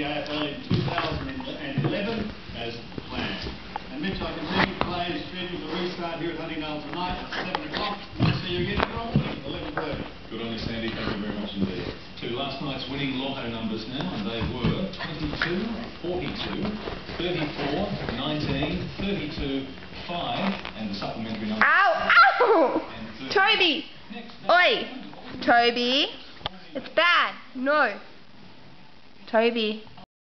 the AFL in 2011 as planned. And Mitch, I can see you players scheduled to restart here at Huntingdale tonight at 7 o'clock. We'll see you again tomorrow at 11.30. Good on you, Sandy. Thank you very much indeed. To last night's winning lotto numbers now, and they were 22, 42, 34, 19, 32, 5, and the supplementary number. Ow! Ow! Toby! Oi! Toby! It's bad. No. Toby.